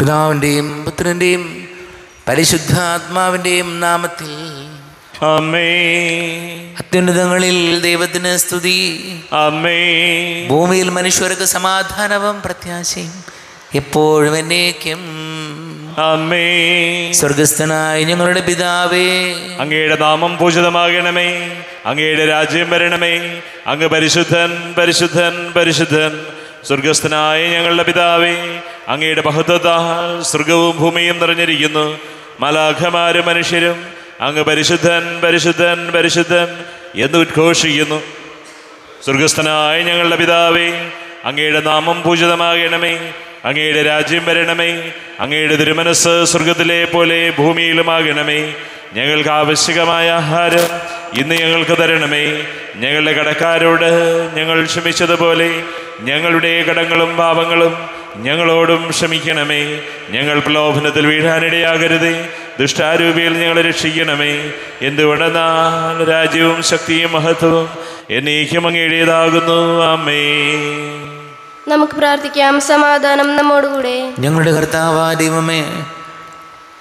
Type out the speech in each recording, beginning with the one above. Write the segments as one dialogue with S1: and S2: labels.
S1: പിതാവിന്റെയും പുത്രന്റെയും പരിശുദ്ധാത്മാവിന്റെയും നാമത്തിൽ
S2: അമ്മേ.
S1: അത്യുന്നതങ്ങളിൽ ദൈവത്തിന് സ്തുതി.
S2: അമ്മേ.
S1: ഭൂമിയിൽ മനുഷ്യർക്ക് സമാധാനവും പ്രത്യാശയും എപ്പോഴും എന്നേക്കും.
S2: അമ്മേ.
S1: സ്വർഗസ്ഥനായ ഞങ്ങളുടെ പിതാവേ.
S2: അങ്ങയുടെ നാമം പൂജിതമാകണമേ. അങ്ങയുടെ രാജ്യം വരണമേ. അങ്ങ് പരിശുദ്ധൻ പരിശുദ്ധൻ പരിശുദ്ധൻ. സ്വർഗസ്ഥനായ ഞങ്ങളുടെ പിതാവേ അങ്ങയുടെ മഹത്വത്താൽ സ്വർഗവും ഭൂമിയും നിറഞ്ഞിരിക്കുന്നു. മലാഖമാരും മനുഷ്യരും അങ്ങ് പരിശുദ്ധൻ പരിശുദ്ധൻ പരിശുദ്ധൻ എന്ന് ഉദ്ഘോഷിക്കുന്നു. സ്വർഗസ്ഥനായ ഞങ്ങളുടെ പിതാവേ അങ്ങയുടെ നാമം പൂജിതമാകണമേ. അങ്ങയുടെ രാജ്യം വരണമേ. അങ്ങയുടെ തിരുമനസ് സ്വർഗത്തിലെ പോലെ ഭൂമിയിലുമാകണമേ. ഞങ്ങൾക്ക് ആവശ്യകമായ ആഹാരം ഇന്ന് ഞങ്ങൾക്ക് തരണമേ. ഞങ്ങളുടെ കടക്കാരോട് ഞങ്ങൾ ക്ഷമിച്ചതുപോലെ ഞങ്ങളുടെ കടങ്ങളും പാപങ്ങളും ഞങ്ങളോടും ക്ഷമിക്കണമേ. ഞങ്ങൾ പ്രലോഭനത്തിൽ വീഴാനിടയാകരുതേ. ദുഷ്ടാരൂപിയിൽ ഞങ്ങളെ രക്ഷിക്കണമേ. എന്തുകൊണ്ടെന്നാൽ രാജ്യവും ശക്തിയും മഹത്വവും എന്നേക്കും അങ്ങയുടേതാകുന്നു അമ്മേ
S3: നമുക്ക് പ്രാർത്ഥിക്കാം. സമാധാനം നമ്മോടുകൂടെ.
S1: ഞങ്ങളുടെ കർത്താവാ ദൈവമേ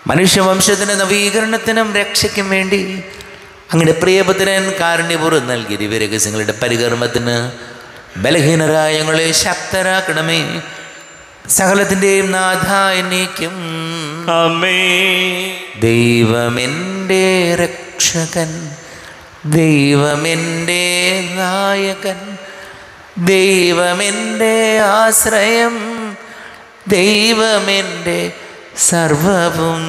S1: മനുഷ്യവംശത്തിന് നവീകരണത്തിനും രക്ഷയ്ക്കും വേണ്ടി അങ്ങയുടെ പ്രിയപുത്രൻ കാരുണ്യപൂർവം നൽകിയ ദിവ്യരഹസ്യങ്ങളുടെ പരികർമ്മത്തിന് ബലഹീനരായ ഞങ്ങളെ ശക്തരാക്കണമേ. സകലത്തിന്റെയും നാഥ എന്നേക്കും
S2: അമ്മേ
S1: ദൈവമെന്റെ രക്ഷകൻ ദൈവമെന്റെ നായകൻ ദൈവമെന്റെ ആശ്രയം ദൈവമെന്റെ സർവവും.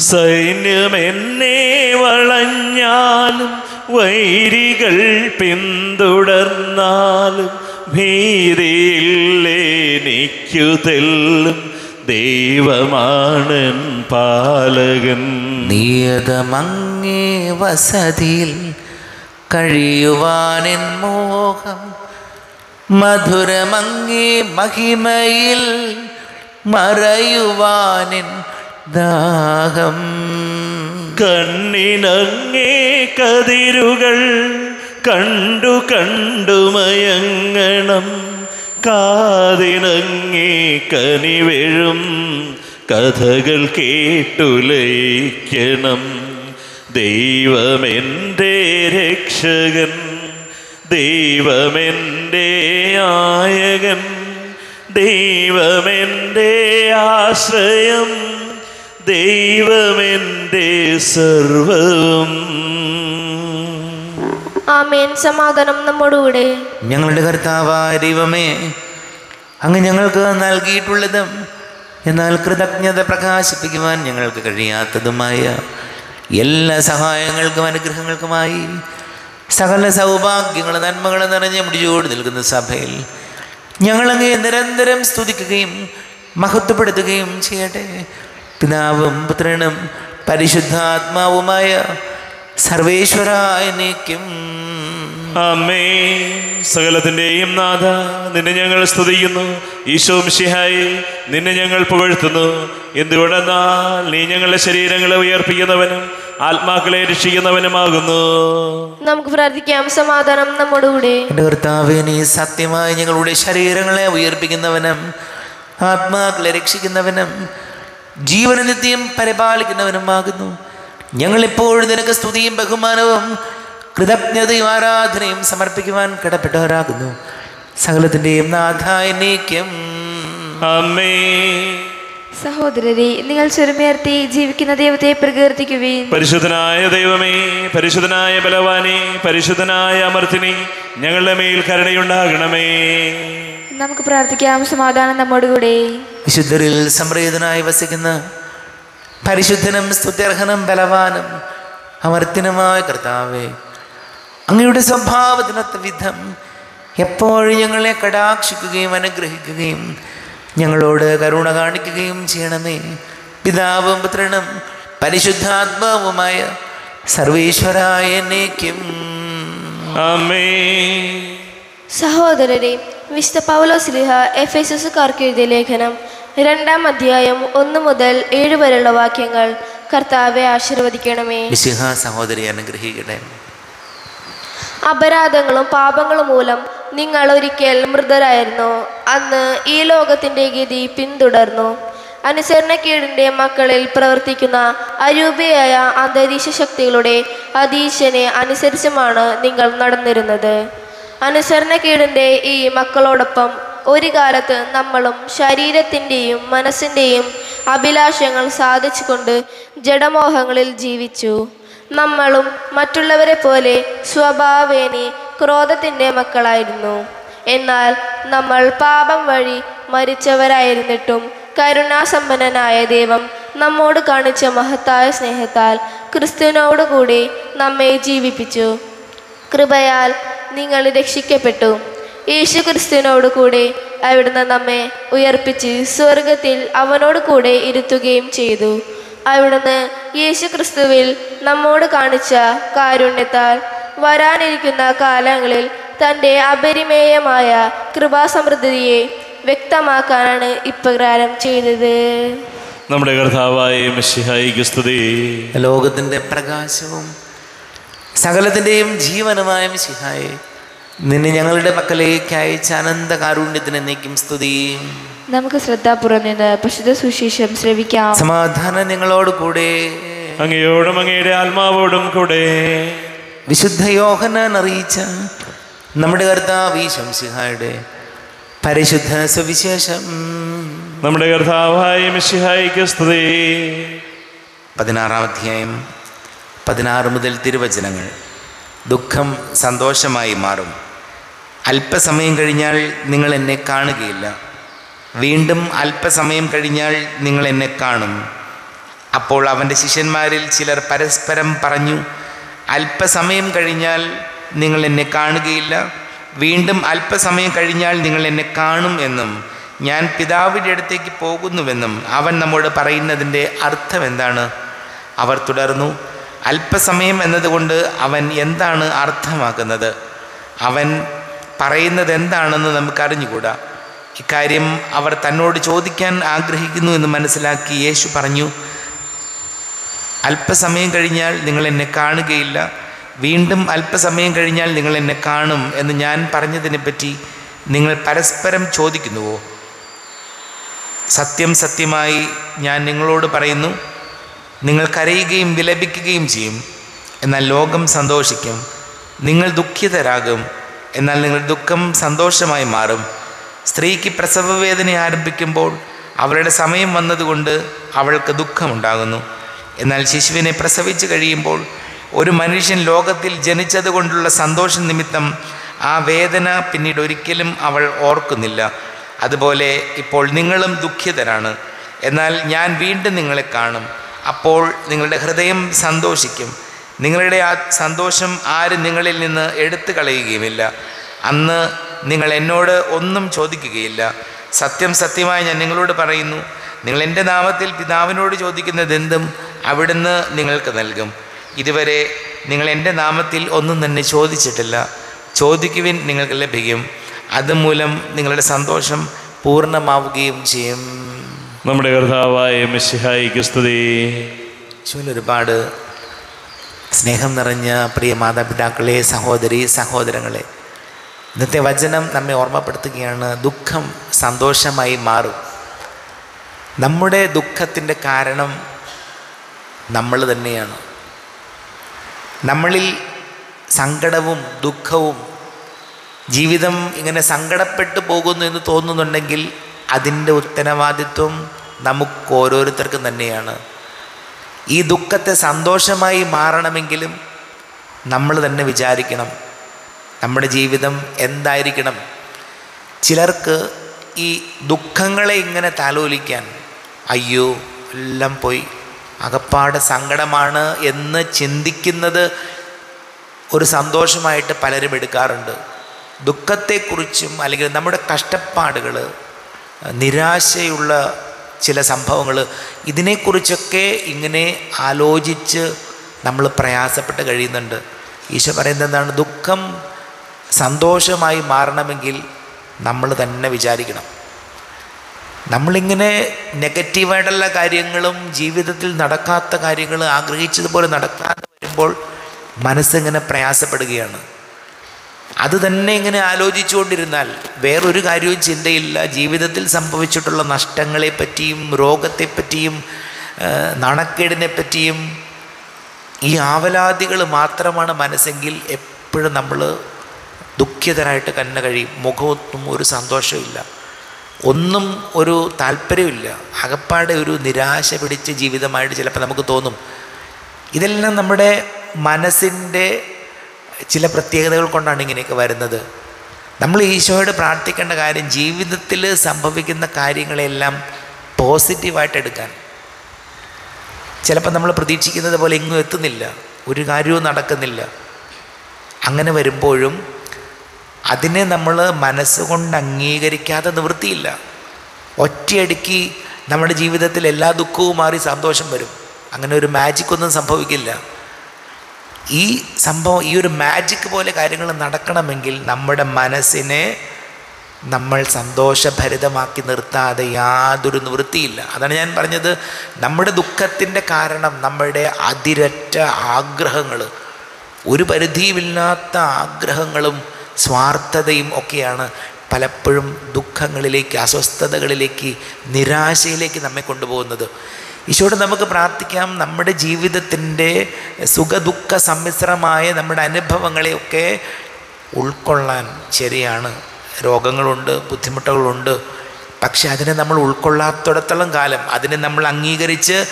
S2: സൈന്യമെന്നെ വളഞ്ഞാലും വൈരികൾ പിന്തുടർന്നാലും ഭീതിയില്ലെനിക്കു തെല്ലും ദൈവമാണൻ പാലകൻ.
S1: നിയതമങ്ങേ വസതിയിൽ കഴിയുവാനെൻ മോഹം മധുരമങ്ങേ മഹിമയിൽ മറയുവാനെൻ ദാഹം.
S2: കണ്ണിനങ്ങേ കതിരുകൾ കണ്ടു കണ്ടു മയങ്ങണം. കാതിനങ്ങേ കനിവെഴും. കഥകൾ കേട്ടുലയിക്കണം. ദൈവമെന്റെ രക്ഷകൻ. ദൈവമെന്റെ ആയകൻ. ദൈവമെന്റെ ആശ്രയം. ദൈവമെന്റെ സർവം
S3: ആമേൻ. സമാധാനം നമ്മോടുകൂടെ.
S1: ഞങ്ങളുടെ കർത്താവായ ദൈവമേ അങ്ങ് ഞങ്ങൾക്ക് നൽകിയിട്ടുള്ളതും എന്നാൽ കൃതജ്ഞത പ്രകാശിപ്പിക്കുവാൻ ഞങ്ങൾക്ക് കഴിയാത്തതുമായ എല്ലാ സഹായങ്ങൾക്കും അനുഗ്രഹങ്ങൾക്കുമായി സകല സൗഭാഗ്യങ്ങളും നന്മകളും നിറഞ്ഞ മുടിച്ചോട് നിൽക്കുന്ന സഭയിൽ ഞങ്ങളങ്ങേ നിരന്തരം സ്തുതിക്കുകയും മഹത്വപ്പെടുത്തുകയും ചെയ്യട്ടെ. പിതാവും പുത്രനും പരിശുദ്ധാത്മാവുമായ സർവേശ്വരായ നിക്കും
S2: അമ്മേ സകലത്തിന്റെയും നാഥ നിന്നെ ഞങ്ങൾ സ്തുതിക്കുന്നു. ഈശോം ശിഹായി നിന്നെ ഞങ്ങൾ പുകഴ്ത്തുന്നു. എന്തുകൊണ്ടെന്നാൽ നീ ഞങ്ങളുടെ ശരീരങ്ങളെ ഉയർപ്പിക്കുന്നവനും ആത്മാക്കളെ രക്ഷിക്കുന്നവനുമാകുന്നു.
S3: നമുക്ക് പ്രാർത്ഥിക്കാം സമാധാനം നമ്മോടുകൂടെ
S1: എന്റെ കർത്താവേ നീ സത്യമായി ഞങ്ങളുടെ ശരീരങ്ങളെ ഉയർപ്പിക്കുന്നവനും ആത്മാക്കളെ രക്ഷിക്കുന്നവനും ജീവന നിത്യം പരിപാലിക്കുന്നവനുമാകുന്നു. ഞങ്ങളെപ്പോഴും നിനക്ക് സ്തുതിയും ബഹുമാനവും കൃതജ്ഞതയും ആരാധനയും സമർപ്പിക്കുവാൻ കടപ്പെട്ടവരാകുന്നു. സകലത്തിന്റെയും നാഥായനേക്കും
S2: അമ്മേ.
S4: സഹോദരരെ നിങ്ങൾ ചുരുമേർത്തി ജീവിക്കുന്ന ദൈവത്തെ പ്രകീർത്തിക്കുവീൻ
S2: പരിശുദ്ധനായ ദൈവമേ പരിശുദ്ധനായ ബലവാനെ പരിശുദ്ധനായ അമർത്തിനെ ഞങ്ങളുടെ മേൽ കരുണയുണ്ടാകണമേ.
S4: നമുക്ക് പ്രാർത്ഥിക്കാം സമാധാനം നമ്മോടുകൂടെ.
S1: വിശുദ്ധരിൽ സംപ്രീതനായി വസിക്കുന്ന പരിശുദ്ധനും സ്തുത്യർഹനും ബലവാനും അമർത്തിനുമായ കർത്താവേ അങ്ങയുടെ സ്വഭാവത്തിനൊത്ത വിധം എപ്പോഴും ഞങ്ങളെ കടാക്ഷിക്കുകയും അനുഗ്രഹിക്കുകയും ഞങ്ങളോട് കരുണ കാണിക്കുകയും ചെയ്യണമേ. പിതാവും പുത്രനും പരിശുദ്ധാത്മാവുമായ സർവേശ്വരായ എന്നേക്കും.
S2: അമ്മേ
S3: സഹോദരരെ വിശുദ്ധ പൗലോസ്ലിഹ എഫ് എസ് എസുകാർക്ക് എഴുതിയ ലേഖനം രണ്ടാം അധ്യായം ഒന്ന് മുതൽ ഏഴ് വരെയുള്ള വാക്യങ്ങൾ കർത്താവെ ആശീർവദിക്കണമേ.
S1: വിശിഹ സഹോദരി അനുഗ്രഹിക്കട്ടെ.
S3: അപരാധങ്ങളും പാപങ്ങളും മൂലം നിങ്ങൾ ഒരിക്കൽ മൃതരായിരുന്നു. അന്ന് ഈ ലോകത്തിന്റെ ഗതി പിന്തുടർന്നു. അനുസരണക്കേടിന്റെ മക്കളിൽ പ്രവർത്തിക്കുന്ന അരൂപയായ അന്തരീക്ഷ ശക്തികളുടെ അതീശനെ അനുസരിച്ചുമാണ് നിങ്ങൾ നടന്നിരുന്നത്. അനുസരണക്കേടിന്റെ ഈ മക്കളോടൊപ്പം ഒരു കാലത്ത് നമ്മളും ശരീരത്തിന്റെയും മനസ്സിന്റെയും അഭിലാഷങ്ങൾ സാധിച്ചുകൊണ്ട് ജഡമോഹങ്ങളിൽ ജീവിച്ചു. നമ്മളും മറ്റുള്ളവരെ പോലെ സ്വഭാവേനി ക്രോധത്തിന്റെ മക്കളായിരുന്നു. എന്നാൽ നമ്മൾ പാപം വഴി മരിച്ചവരായിരുന്നിട്ടും കരുണാസമ്പന്നനായ ദൈവം നമ്മോട് കാണിച്ച മഹത്തായ സ്നേഹത്താൽ ക്രിസ്തുവിനോടുകൂടി നമ്മെ ജീവിപ്പിച്ചു. കൃപയാൽ നിങ്ങൾ രക്ഷിക്കപ്പെട്ടു. യേശു ക്രിസ്തുവിനോട് കൂടെ അവിടുന്ന് നമ്മെ ഉയർപ്പിച്ച് സ്വർഗത്തിൽ അവനോട് കൂടെ ഇരുത്തുകയും ചെയ്തു. അവിടുന്ന് യേശു ക്രിസ്തുവിൽ നമ്മോട് കാണിച്ച കാരുണ്യത്താൽ വരാനിരിക്കുന്ന കാലങ്ങളിൽ തന്റെ അപരിമേയമായ കൃപാസമൃദ്ധിയെ വ്യക്തമാക്കാനാണ് ഇപ്രകാരം ചെയ്തത്.
S2: നമ്മുടെ കർത്താവായ
S1: ലോകത്തിന്റെ പ്രകാശവും സകലത്തിന്റെയും ജീവനുമായ മിശിഹായെ നിന്നെ ഞങ്ങളുടെ മക്കളിലേക്ക് അയച്ച അനന്ത കാരുണ്യത്തിന് എന്നേക്കും സ്തുതി.
S4: നമുക്ക് ശ്രദ്ധാപൂർവം നിന്ന് പ്രശുദ്ധ സുശേഷം ശ്രവിക്കാം.
S1: സമാധാനം നിങ്ങളോട് കൂടെ.
S2: അങ്ങയോടും അങ്ങയുടെ ആത്മാവോടും കൂടെ.
S1: വിശുദ്ധ യോഹനാൻ അറിയിച്ച നമ്മുടെ കർത്താവ് ഈ ശംസിഹായുടെ പരിശുദ്ധ സുവിശേഷം.
S2: നമ്മുടെ കർത്താവായ മിശിഹായിക്ക് സ്തുതി.
S1: പതിനാറാം അധ്യായം പതിനാറ് മുതൽ തിരുവചനങ്ങൾ. ദുഃഖം സന്തോഷമായി മാറും. അല്പസമയം കഴിഞ്ഞാൽ നിങ്ങൾ എന്നെ കാണുകയില്ല. വീണ്ടും അല്പസമയം കഴിഞ്ഞാൽ നിങ്ങൾ എന്നെ കാണും. അപ്പോൾ അവന്റെ ശിഷ്യന്മാരിൽ ചിലർ പരസ്പരം പറഞ്ഞു അല്പസമയം കഴിഞ്ഞാൽ നിങ്ങൾ എന്നെ കാണുകയില്ല. വീണ്ടും അല്പസമയം കഴിഞ്ഞാൽ നിങ്ങൾ എന്നെ കാണും എന്നും ഞാൻ പിതാവിന്റെ അടുത്തേക്ക് പോകുന്നുവെന്നും അവൻ നമ്മോട് പറയുന്നതിന്റെ അർത്ഥം എന്താണ്? അവർ തുടർന്നു അല്പസമയം എന്നതുകൊണ്ട് അവൻ എന്താണ് അർത്ഥമാക്കുന്നത്? അവൻ പറയുന്നത് എന്താണെന്ന് നമുക്ക് അറിഞ്ഞുകൂടാ ഇക്കാര്യം അവർ തന്നോട് ചോദിക്കാൻ ആഗ്രഹിക്കുന്നു എന്ന് മനസ്സിലാക്കി യേശു പറഞ്ഞു അല്പസമയം കഴിഞ്ഞാൽ നിങ്ങൾ എന്നെ കാണുകയില്ല. വീണ്ടും അല്പസമയം കഴിഞ്ഞാൽ നിങ്ങൾ എന്നെ കാണും എന്ന് ഞാൻ പറഞ്ഞതിനെപ്പറ്റി നിങ്ങൾ പരസ്പരം ചോദിക്കുന്നുവോ? സത്യം സത്യമായി ഞാൻ നിങ്ങളോട് പറയുന്നു. നിങ്ങൾ കരയുകയും വിലപിക്കുകയും ചെയ്യും. എന്നാൽ ലോകം സന്തോഷിക്കും. നിങ്ങൾ ദുഃഖിതരാകും. എന്നാൽ നിങ്ങളുടെ ദുഃഖം സന്തോഷമായി മാറും. സ്ത്രീക്ക് പ്രസവവേദന ആരംഭിക്കുമ്പോൾ അവളുടെ സമയം വന്നതുകൊണ്ട് അവൾക്ക് ദുഃഖമുണ്ടാകുന്നു. എന്നാൽ ശിശുവിനെ പ്രസവിച്ചു കഴിയുമ്പോൾ ഒരു മനുഷ്യൻ ലോകത്തിൽ ജനിച്ചതുകൊണ്ടുള്ള സന്തോഷം നിമിത്തം ആ വേദന പിന്നീട് ഒരിക്കലും അവൾ ഓർക്കുന്നില്ല. അതുപോലെ ഇപ്പോൾ നിങ്ങളും ദുഃഖിതരാണ്. എന്നാൽ ഞാൻ വീണ്ടും നിങ്ങളെ കാണും. അപ്പോൾ നിങ്ങളുടെ ഹൃദയം സന്തോഷിക്കും. നിങ്ങളുടെ ആ സന്തോഷം ആരും നിങ്ങളിൽ നിന്ന് എടുത്തു കളയുകയുമില്ല. അന്ന് നിങ്ങൾ എന്നോട് ഒന്നും ചോദിക്കുകയില്ല. സത്യം സത്യമായി ഞാൻ നിങ്ങളോട് പറയുന്നു നിങ്ങൾ എന്റെ നാമത്തിൽ പിതാവിനോട് ചോദിക്കുന്നത് എന്തും അവിടുന്ന് നിങ്ങൾക്ക് നൽകും. ഇതുവരെ നിങ്ങൾ എന്റെ നാമത്തിൽ ഒന്നും തന്നെ ചോദിച്ചിട്ടില്ല. ചോദിക്കുവിൻ നിങ്ങൾക്ക് ലഭിക്കും. അതുമൂലം നിങ്ങളുടെ സന്തോഷം പൂർണമാവുകയും ചെയ്യും.
S2: നമ്മുടെ കർത്താവായ മിശിഹായിക്ക് സ്തുതി.
S1: ചൊല്ലൊരുപാട് ഒരുപാട് സ്നേഹം നിറഞ്ഞ പ്രിയ മാതാപിതാക്കളെ സഹോദരി സഹോദരങ്ങളെ. ഇന്നത്തെ വചനം നമ്മെ ഓർമ്മപ്പെടുത്തുകയാണ്. ദുഃഖം സന്തോഷമായി മാറും. നമ്മുടെ ദുഃഖത്തിന്റെ കാരണം നമ്മൾ തന്നെയാണ്. നമ്മളിൽ സങ്കടവും ദുഃഖവും ജീവിതം ഇങ്ങനെ സങ്കടപ്പെട്ടു പോകുന്നു എന്ന് തോന്നുന്നുണ്ടെങ്കിൽ അതിന്റെ ഉത്തരവാദിത്വം നമുക്ക് ഓരോരുത്തർക്കും തന്നെയാണ്. ഈ ദുഃഖത്തെ സന്തോഷമായി മാറണമെങ്കിലും നമ്മൾ തന്നെ വിചാരിക്കണം. നമ്മുടെ ജീവിതം എന്തായിരിക്കണം? ചിലർക്ക് ഈ ദുഃഖങ്ങളെ ഇങ്ങനെ താലോലിക്കാൻ അയ്യോ എല്ലാം പോയി. അകപ്പാട് സങ്കടമാണ് എന്ന് ചിന്തിക്കുന്നത് ഒരു സന്തോഷമായിട്ട് പലരും എടുക്കാറുണ്ട്. ദുഃഖത്തെക്കുറിച്ചും അല്ലെങ്കിൽ നമ്മുടെ കഷ്ടപ്പാടുകൾ നിരാശയുള്ള ചില സംഭവങ്ങൾ ഇതിനെക്കുറിച്ചൊക്കെ ഇങ്ങനെ ആലോചിച്ച് നമ്മൾ പ്രയാസപ്പെട്ട് കഴിയുന്നുണ്ട്. ഈശോ പറയുന്നത് എന്താണ് ദുഃഖം സന്തോഷമായി മാറണമെങ്കിൽ നമ്മൾ തന്നെ വിചാരിക്കണം. നമ്മളിങ്ങനെ നെഗറ്റീവായിട്ടുള്ള കാര്യങ്ങളും ജീവിതത്തിൽ നടക്കാത്ത കാര്യങ്ങൾ ആഗ്രഹിച്ചതുപോലെ നടക്കാതെ വരുമ്പോൾ മനസ്സിങ്ങനെ പ്രയാസപ്പെടുകയാണ്. അത് തന്നെ ഇങ്ങനെ ആലോചിച്ചുകൊണ്ടിരുന്നാൽ വേറൊരു കാര്യവും ചിന്തയില്ല. ജീവിതത്തിൽ സംഭവിച്ചിട്ടുള്ള നഷ്ടങ്ങളെപ്പറ്റിയും രോഗത്തെപ്പറ്റിയും ആ, നാണക്കേടിനെ പറ്റിയും ഈ ആവലാതികൾ മാത്രമാണ് മനസ്സെങ്കിൽ എപ്പോഴും നമ്മൾ ദുഃഖിതരായിട്ട് കന്നെ കഴിയും. മുഖമൊന്നും ഒരു സന്തോഷമില്ല ഒന്നും ഒരു താല്പര്യമില്ല അകപ്പാടെ ഒരു നിരാശ പിടിച്ച ജീവിതമായിട്ട് ചിലപ്പോൾ നമുക്ക് തോന്നും. ഇതെല്ലാം നമ്മുടെ മനസ്സിന്റെ ചില പ്രത്യേകതകൾ കൊണ്ടാണ് ഇങ്ങനെയൊക്കെ വരുന്നത്. നമ്മൾ ഈശോയോട് പ്രാർത്ഥിക്കേണ്ട കാര്യം ജീവിതത്തിൽ സംഭവിക്കുന്ന കാര്യങ്ങളെല്ലാം പോസിറ്റീവായിട്ട് എടുക്കാൻ. ചിലപ്പോൾ നമ്മൾ പ്രതീക്ഷിക്കുന്നത് പോലെ എങ്ങും എത്തുന്നില്ല. ഒരു കാര്യവും നടക്കുന്നില്ല. അങ്ങനെ വരുമ്പോഴും അതിനെ നമ്മൾ മനസ്സുകൊണ്ട് അംഗീകരിക്കാതെ നിവൃത്തിയില്ല. ഒറ്റയടിക്ക് നമ്മുടെ ജീവിതത്തിൽ എല്ലാ ദുഃഖവും മാറി സന്തോഷം വരും. അങ്ങനെ ഒരു മാജിക്കൊന്നും സംഭവിക്കില്ല. ഈ സംഭവം ഈ ഒരു മാജിക് പോലെ കാര്യങ്ങൾ നടക്കണമെങ്കിൽ നമ്മുടെ മനസ്സിനെ നമ്മൾ സന്തോഷഭരിതമാക്കി നിർത്താതെ യാതൊരു നിവൃത്തിയില്ല. അതാണ് ഞാൻ പറഞ്ഞത്. നമ്മുടെ ദുഃഖത്തിന്റെ കാരണം നമ്മുടെ അതിരറ്റ ആഗ്രഹങ്ങൾ ഒരു പരിധിയുമില്ലാത്ത ആഗ്രഹങ്ങളും സ്വാർത്ഥതയും ഒക്കെയാണ് പലപ്പോഴും ദുഃഖങ്ങളിലേക്ക് അസ്വസ്ഥതകളിലേക്ക് നിരാശയിലേക്ക് നമ്മെ കൊണ്ടുപോകുന്നത്. ഈശോട് നമുക്ക് പ്രാർത്ഥിക്കാം. നമ്മുടെ ജീവിതത്തിന്റെ സുഖദുഃഖ സമ്മിശ്രമായ നമ്മുടെ അനുഭവങ്ങളെയൊക്കെ ഉൾക്കൊള്ളാൻ ശരിയാണ്. രോഗങ്ങളുണ്ട് ബുദ്ധിമുട്ടുകളുണ്ട്. പക്ഷെ അതിനെ നമ്മൾ ഉൾക്കൊള്ളാത്തടത്തോളം കാലം അതിനെ നമ്മൾ അംഗീകരിച്ച്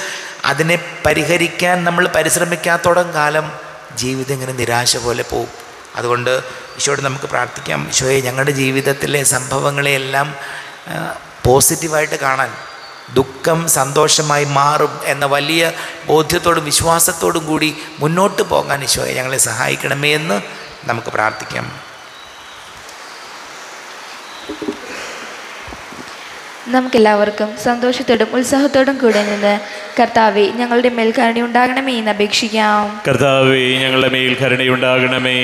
S1: അതിനെ പരിഹരിക്കാൻ നമ്മൾ പരിശ്രമിക്കാത്തോളം കാലം ജീവിതം ഇങ്ങനെ നിരാശ പോലെ പോകും അതുകൊണ്ട് ഈശോയോട് നമുക്ക് പ്രാർത്ഥിക്കാം. ഈശോയെ ഞങ്ങളുടെ ജീവിതത്തിലെ സംഭവങ്ങളെയെല്ലാം പോസിറ്റീവായിട്ട് കാണാൻ ദുഃഖം സന്തോഷമായി മാറും എന്ന വലിയ ബോധ്യത്തോടും വിശ്വാസത്തോടും കൂടി മുന്നോട്ട് പോകാൻ ഈശോയെ ഞങ്ങളെ സഹായിക്കണമേ എന്ന് നമുക്ക് പ്രാർത്ഥിക്കാം.
S4: നമുക്കെല്ലാവർക്കും സന്തോഷത്തോടും ഉത്സാഹത്തോടും കൂടെ നിന്ന് കർത്താവെ ഞങ്ങളുടെ മേൽ കരുണ ഉണ്ടാകണമേ എന്ന് അപേക്ഷിക്കാം.
S2: കർത്താവേ ഞങ്ങളുടെ മേൽ കരുണയുണ്ടാകണമേ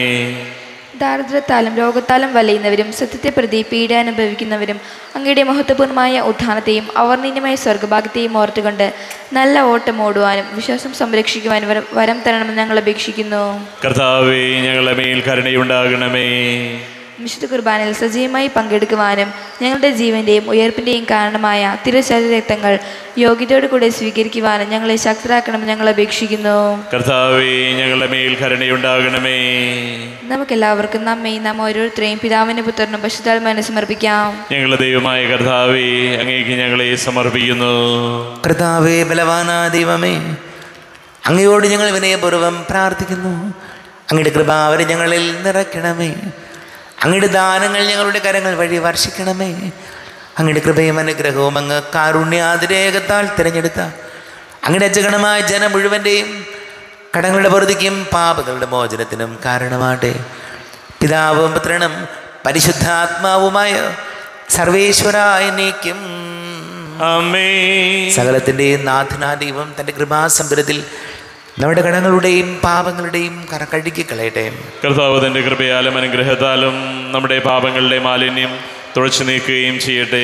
S4: ദാരിദ്ര്യത്താലും രോഗത്താലും വലയുന്നവരും സത്യത്തെ പ്രതി പീഡ അങ്ങയുടെ മഹത്വപൂർണമായ ഉത്ഥാനത്തെയും അവർണീയമായ സ്വർഗഭാഗത്തെയും ഓർത്തുകൊണ്ട് നല്ല ഓട്ടം ഓടുവാനും വിശ്വാസം സംരക്ഷിക്കുവാനും വരം- വരം തരണമെന്ന് ഞങ്ങൾ അപേക്ഷിക്കുന്നു.
S2: കർത്താവേ ഞങ്ങളുടെ മേൽ കരുണയുണ്ടാകണമേ.
S4: വിശുദ്ധ കുർബാനയിൽ സജീവമായി പങ്കെടുക്കുവാനും ഞങ്ങളുടെ ജീവന്റെയും ഉയർപ്പിന്റെയും കാരണമായ തിരുശരീര രക്തങ്ങൾ യോഗ്യതയോടു കൂടെ സ്വീകരിക്കുവാനും ഞങ്ങളെ ശക്തരാക്കണമെന്ന് ഞങ്ങൾ അപേക്ഷിക്കുന്നു.
S2: കർത്താവേ ഞങ്ങളുടെ മേൽ കരുണയുണ്ടാകണമേ.
S4: നമുക്കെല്ലാവർക്കും നമ്മയും നാം ഓരോരുത്തരെയും പിതാവിന്റെ പുത്രനും പശുതാൽമാനെ സമർപ്പിക്കാം.
S2: ഞങ്ങളുടെ ദൈവമായ കർത്താവേ അങ്ങേക്ക് ഞങ്ങളെ സമർപ്പിക്കുന്നു.
S1: കർത്താവേ ബലവാനാ ദൈവമേ അങ്ങയോട് ഞങ്ങൾ വിനയപൂർവം പ്രാർത്ഥിക്കുന്നു. അങ്ങയുടെ കൃപാവരെ ഞങ്ങളിൽ നിറയ്ക്കണമേ. അങ്ങയുടെ ദാനങ്ങൾ ഞങ്ങളുടെ കരങ്ങൾ വഴി വർഷിക്കണമേ. അങ്ങയുടെ കൃപയും അനുഗ്രഹവും അങ്ങ് കാരുണ്യാതിരേകത്താൽ തിരഞ്ഞെടുത്ത അങ്ങയുടെ അജഗണമായ ജനം മുഴുവന്റെയും കടങ്ങളുടെ പ്രവൃത്തിക്കും പാപങ്ങളുടെ മോചനത്തിനും കാരണമാട്ടെ പിതാവും പുത്രനും പരിശുദ്ധാത്മാവുമായ സർവേശ്വരായ നീക്കും സകലത്തിന്റെയും നാഥനാ ദൈവം തന്റെ കൃപാസമ്പരത്തിൽ നമ്മുടെ കടങ്ങളുടെയും പാപങ്ങളുടെയും കറ കഴുകിക്കളയട്ടെ
S2: കർത്താവ് തന്റെ കൃപയാലും അനുഗ്രഹത്താലും നമ്മുടെ പാപങ്ങളുടെ മാലിന്യം തുടച്ചു നീക്കുകയും ചെയ്യട്ടെ.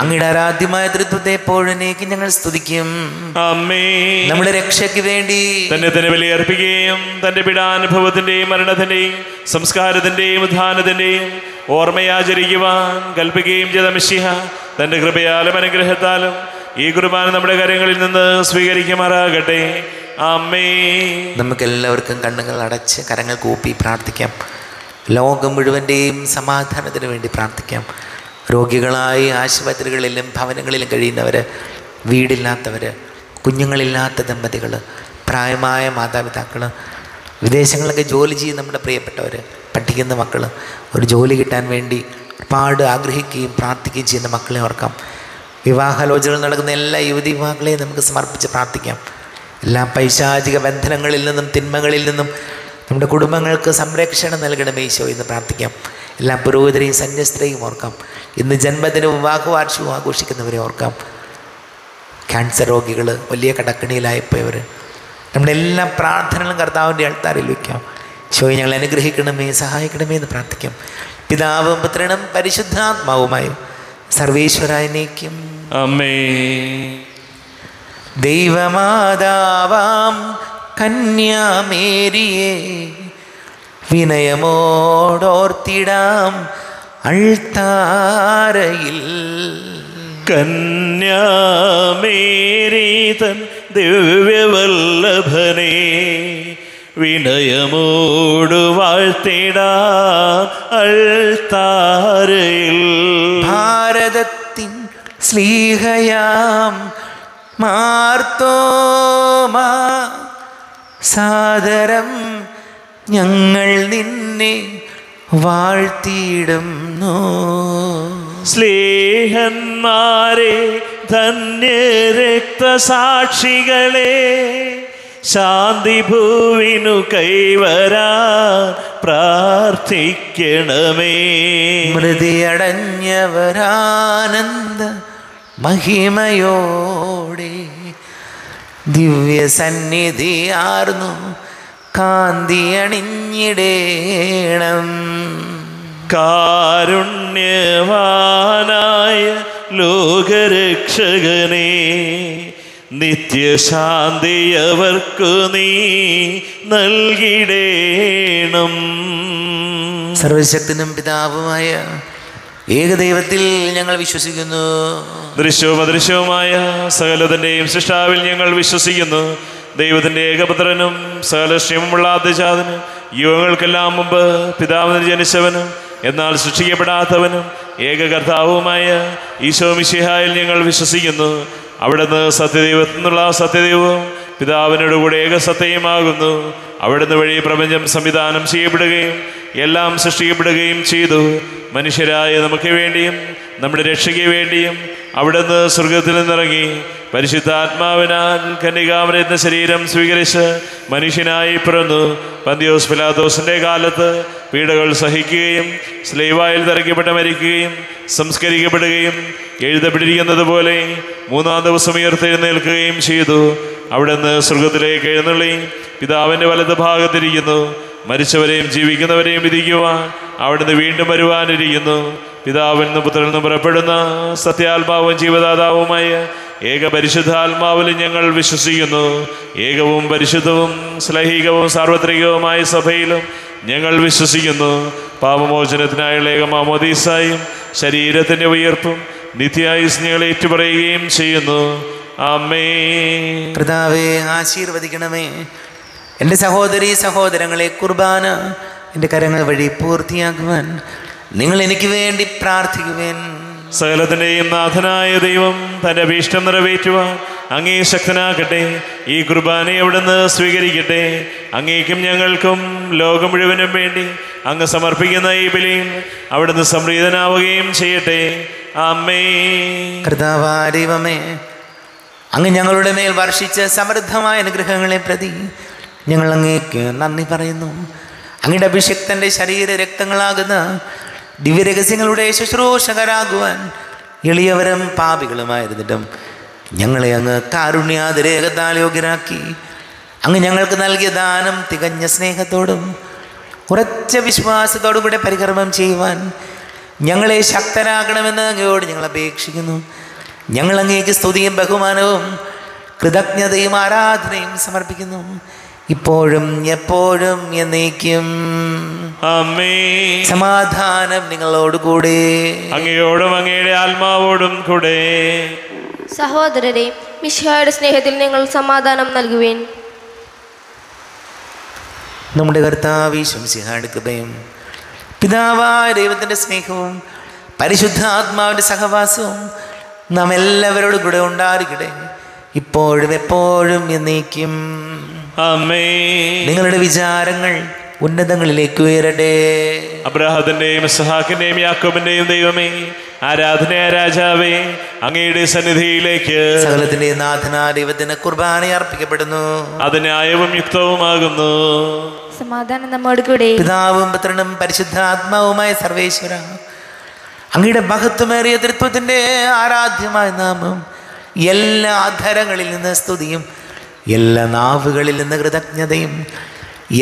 S1: അങ്ങയുടെ ആരാധ്യമായ തൃത്വത്തെ എപ്പോഴേക്ക് ഞങ്ങൾ സ്തുതിക്കും.
S2: അമ്മേ.
S1: നമ്മുടെ രക്ഷയ്ക്ക് വേണ്ടി
S2: തന്നെ തന്നെ ബലിയർപ്പിക്കുകയും തന്റെ പിടാനുഭവത്തിന്റെയും മരണത്തിന്റെയും സംസ്കാരത്തിന്റെയും ഉദ്ധാനത്തിന്റെയും ഓർമ്മയാചരിക്കുവാൻ കൽപ്പിക്കുകയും ചെയ്ത മിശിഹ തന്റെ കൃപയാലും അനുഗ്രഹത്താലും ഈ കുർബാന നമ്മുടെ കാര്യങ്ങളിൽ നിന്ന് സ്വീകരിക്കുമാറാകട്ടെ. അമ്മേ
S1: നമുക്കെല്ലാവർക്കും കണ്ണുകൾ അടച്ച് കരങ്ങൾ കൂപ്പി പ്രാർത്ഥിക്കാം. ലോകം മുഴുവന്റെയും സമാധാനത്തിന് വേണ്ടി പ്രാർത്ഥിക്കാം. രോഗികളായി ആശുപത്രികളിലും ഭവനങ്ങളിലും കഴിയുന്നവർ വീടില്ലാത്തവർ കുഞ്ഞുങ്ങളില്ലാത്ത ദമ്പതികൾ പ്രായമായ മാതാപിതാക്കൾ വിദേശങ്ങളിലൊക്കെ ജോലി ചെയ്യുന്ന നമ്മുടെ പ്രിയപ്പെട്ടവർ പഠിക്കുന്ന മക്കൾ ഒരു ജോലി കിട്ടാൻ വേണ്ടി ഒരുപാട് ആഗ്രഹിക്കുകയും പ്രാർത്ഥിക്കുകയും ചെയ്യുന്ന മക്കളെ ഓർക്കാം. വിവാഹാലോചനകൾ നടക്കുന്ന എല്ലാ യുവതി വിവാഹങ്ങളെയും നമുക്ക് സമർപ്പിച്ച് പ്രാർത്ഥിക്കാം. എല്ലാ പൈശാചിക ബന്ധനങ്ങളിൽ നിന്നും തിന്മകളിൽ നിന്നും നമ്മുടെ കുടുംബങ്ങൾക്ക് സംരക്ഷണം നൽകണമേ ഈശോ എന്ന് പ്രാർത്ഥിക്കാം. എല്ലാ പുരോഹിതരെയും സന്യസ്തരെയും ഓർക്കാം. ഇന്ന് ജന്മദിനവും വിവാഹവാർഷികവും ആഘോഷിക്കുന്നവരെ ഓർക്കാം. ക്യാൻസർ രോഗികൾ വലിയ കടക്കണിയിലായിപ്പോയവർ നമ്മുടെ എല്ലാ പ്രാർത്ഥനകളും കർത്താവിന്റെ അൾത്താറിൽ വയ്ക്കാം. ഈശോയെ ഞങ്ങൾ അനുഗ്രഹിക്കണമേ സഹായിക്കണമേ എന്ന് പ്രാർത്ഥിക്കാം. പിതാവും പുത്രനും പരിശുദ്ധാത്മാവുമായും സർവേശ്വരായ നീക്കും.
S2: അമ്മേ.
S1: ദൈവമാതാവാം കന്യാമേരിയെ വിനയമോടോർത്തിടാം അൾത്താരയിൽ.
S2: കന്യാമേരീതൻ ദിവ്യവല്ലഭനെ വിനയമോട് വാഴ്ത്തിടാ അൾത്താരയിൽ.
S1: ഭാരതത്തിൻ സ്ലീഹയാം മാർത്തോമാ സാദരം ഞങ്ങൾ നിന്നെ വാഴ്ത്തിയിടുന്നു.
S2: സ്ലേഹന്മാരെ ധന്യരക്തസാക്ഷികളെ ശാന്തി ഭൂവിനു കൈവരാൻ പ്രാർത്ഥിക്കണമേ.
S1: മൃതിയടഞ്ഞവരാനന്ദ മഹിമയോടെ ദിവ്യസന്നിധിയാർന്നു കാന്തി അണിഞ്ഞിടേണം
S2: കാരുണ്യവാനായ ലോകരക്ഷകനെ നിത്യശാന്തിയവർക്കു നീ നൽകിടേണം.
S1: സർവശക്തനും പിതാവുമായ ഏകദൈവത്തിൽ ഞങ്ങൾ വിശ്വസിക്കുന്നു.
S2: ദൃശ്യവും അദൃശ്യവുമായ സകലതിന്റെയും സൃഷ്ടാവിൽ ഞങ്ങൾ വിശ്വസിക്കുന്നു. ദൈവത്തിന്റെ ഏകപുത്രനും സകല ക്ഷേമമുള്ള ആദ്യജാതനും യുവങ്ങൾക്കെല്ലാം മുമ്പ് പിതാവിന് ജനിച്ചവനും എന്നാൽ സൃഷ്ടിക്കപ്പെടാത്തവനും ഏകകർത്താവുമായ ഈശോ മിശിഹായിൽ ഞങ്ങൾ വിശ്വസിക്കുന്നു. അവിടുന്ന് സത്യദൈവത്തിൽ നിന്നുള്ള സത്യദൈവവും പിതാവിനോട് കൂടെ ഏകസത്യമാകുന്നു അവിടുന്ന് വഴി പ്രപഞ്ചം സംവിധാനം ചെയ്യപ്പെടുകയും എല്ലാം സൃഷ്ടിക്കപ്പെടുകയും ചെയ്തു. മനുഷ്യരായ നമുക്ക് വേണ്ടിയും നമ്മുടെ രക്ഷയ്ക്ക് വേണ്ടിയും അവിടുന്ന് സ്വർഗത്തിൽ നിന്നിറങ്ങി പരിശുദ്ധാത്മാവിനാൽ എന്ന ശരീരം സ്വീകരിച്ച് മനുഷ്യനായി പിറന്നു. പന്തിയോസ് പിലാദോസിന്റെ കാലത്ത് പീഡകൾ സഹിക്കുകയും സ്ലൈവായിൽ തിറക്കപ്പെട്ട് മരിക്കുകയും സംസ്കരിക്കപ്പെടുകയും എഴുതപ്പെട്ടിരിക്കുന്നത് പോലെ മൂന്നാം ദിവസം ഉയർത്തെഴുന്നേൽക്കുകയും ചെയ്തു. അവിടുന്ന് സ്വർഗത്തിലേക്ക് എഴുന്നള്ളി പിതാവിന്റെ വലത് ഭാഗത്തിരിക്കുന്നു. മരിച്ചവരെയും ജീവിക്കുന്നവരെയും വിധിക്കുവാൻ അവിടുന്ന് വീണ്ടും വരുവാനിരിക്കുന്നു. പിതാവിൽ നിന്ന് പുത്രനിൽ നിന്ന് പുറപ്പെടുന്ന സത്യാത്മാവും ജീവദാതാവുമായ ഏക പരിശുദ്ധാത്മാവിൽ ഞങ്ങൾ വിശ്വസിക്കുന്നു. ഏകവും പരിശുദ്ധവും സ്ലൈഹികവും സാർവത്രികവുമായ സഭയിലും ഞങ്ങൾ വിശ്വസിക്കുന്നു. പാപമോചനത്തിനായുള്ള ഏക മാമോദീസായും ശരീരത്തിന്റെ ഉയർപ്പും നിത്യായി ഞങ്ങൾ ഏറ്റുപറയുകയും ചെയ്യുന്നു. അമ്മേ
S1: കർത്താവെ ആശീർവദിക്കണമേ. എന്റെ സഹോദരി സഹോദരങ്ങളെ കുർബാന എന്റെ കരങ്ങൾ വഴി പൂർത്തിയാക്കുവാൻ നിങ്ങൾ എനിക്ക് വേണ്ടി പ്രാർത്ഥിക്കുവേൻ.
S2: സകലത്തിന്റെയും നാഥനായ ദൈവം തന്റെ അഭീഷ്ടം നിറവേറ്റുവാൻ അങ്ങേ ശക്തനാകട്ടെ. ഈ കുർബാനയെ അവിടുന്ന് സ്വീകരിക്കട്ടെ. അങ്ങേക്കും ഞങ്ങൾക്കും ലോകം മുഴുവനും വേണ്ടി അങ്ങ് സമർപ്പിക്കുന്ന ഈ ബലിയും അവിടുന്ന് സംപ്രീതനാവുകയും ചെയ്യട്ടെ. അമ്മേ
S1: കൃതാവാരിവമേ അങ്ങ് ഞങ്ങളുടെ മേൽ വർഷിച്ച സമൃദ്ധമായ അനുഗ്രഹങ്ങളെ പ്രതി ഞങ്ങൾ അങ്ങേക്ക് നന്ദി പറയുന്നു. അങ്ങയുടെ അഭിഷക്തന്റെ ശരീര രക്തങ്ങളാകുന്ന ദിവ്യരഹസ്യങ്ങളുടെ ശുശ്രൂഷകരാകുവാൻ എളിയവരും പാപികളുമായിരുന്നിട്ടും ഞങ്ങളെ അങ്ങ് കാരുണ്യാതിരേകത്താൽ യോഗ്യരാക്കി അങ്ങ് ഞങ്ങൾക്ക് നൽകിയ ദാനം തികഞ്ഞ സ്നേഹത്തോടും ഉറച്ച വിശ്വാസത്തോടും കൂടെ പരികർമ്മം ചെയ്യുവാൻ ഞങ്ങളെ ശക്തരാക്കണമെന്ന് അങ്ങയോട് ഞങ്ങൾ അപേക്ഷിക്കുന്നു. ഞങ്ങൾ അങ്ങേക്ക് സ്തുതിയും ബഹുമാനവും കൃതജ്ഞതയും ആരാധനയും സമർപ്പിക്കുന്നു. ഇപ്പോഴും എപ്പോഴും എന്നേക്കും.
S2: അമ്മേ.
S1: സമാധാനം നിങ്ങളോട് കൂടെ.
S2: അങ്ങയോടും അങ്ങയുടെ ആത്മാവോടും കൂടെ.
S3: സഹോദരരെ മിശിഹായുടെ സ്നേഹത്തിൽ നിങ്ങൾ സമാധാനം നൽകുവേൻ.
S1: നമ്മുടെ കർത്താവ് ശംസിഹാട് കൃപയും പിതാവായ ദൈവത്തിന്റെ സ്നേഹവും പരിശുദ്ധ ആത്മാവിന്റെ സഹവാസവും നാം എല്ലാവരോടും കൂടെ ഉണ്ടാകട്ടെ ഇപ്പോഴും എപ്പോഴും എന്നേക്കും. നിങ്ങളുടെ വിചാരങ്ങൾ ഉന്നതങ്ങളിലേക്ക് ഉയരട്ടെ.
S2: അബ്രാഹത്തിന്റെയും സഹാക്കിന്റെയും യാക്കോബിന്റെയും ദൈവമേ ആരാധനയ രാജാവേ അങ്ങയുടെ സന്നിധിയിലേക്ക്.
S1: സകലത്തിന്റെ നാഥനാ ദൈവത്തിന് കുർബാന അർപ്പിക്കപ്പെടുന്നു.
S2: അത് ന്യായവും യുക്തവുമാകുന്നു.
S4: സമാധാനം നമ്മോട് കൂടെ.
S1: പിതാവും പുത്രനും പരിശുദ്ധാത്മാവുമായ സർവേശ്വര അങ്ങയുടെ മഹത്വമേറിയ തൃത്വത്തിന്റെ ആരാധ്യമായ നാമം എല്ലാ അധരങ്ങളിൽ നിന്ന് സ്തുതിയും എല്ലാ നാവുകളിൽ നിന്ന് കൃതജ്ഞതയും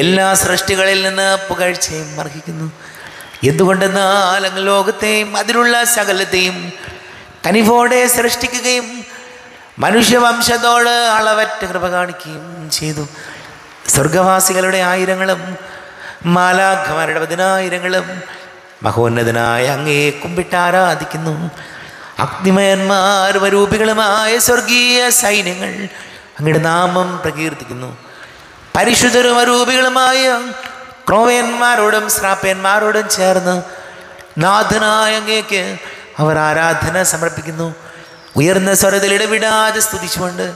S1: എല്ലാ സൃഷ്ടികളിൽ നിന്ന് പുകഴ്ചയും അർഹിക്കുന്നു. എന്തുകൊണ്ടെന്നാൽ ലോകത്തെയും അതിലുള്ള സകലത്തെയും കനിവോടെ സൃഷ്ടിക്കുകയും മനുഷ്യവംശത്തോട് അളവറ്റ കൃപ കാണിക്കുകയും ചെയ്തു. സ്വർഗവാസികളുടെ ആയിരങ്ങളും മാലാഖമാരുടെ പതിനായിരങ്ങളും മഹോന്നതനായ അങ്ങേ കുമ്പിട്ട് ആരാധിക്കുന്നു. അഗ്നിമയന്മാർ വരൂപികളുമായ സ്വർഗീയ സൈന്യങ്ങൾ അങ്ങയുടെ നാമം പ്രകീർത്തിക്കുന്നു. പരിശുദ്ധരും അരൂപികളുമായ ക്രോവ്യന്മാരോടും ശ്രാപ്യന്മാരോടും ചേർന്ന് നാഥനായ അങ്ങേക്ക് അവർ ആരാധന സമർപ്പിക്കുന്നു. ഉയർന്ന സ്വരത്തിൽ ഇടവിടാതെ സ്തുതിച്ചുകൊണ്ട്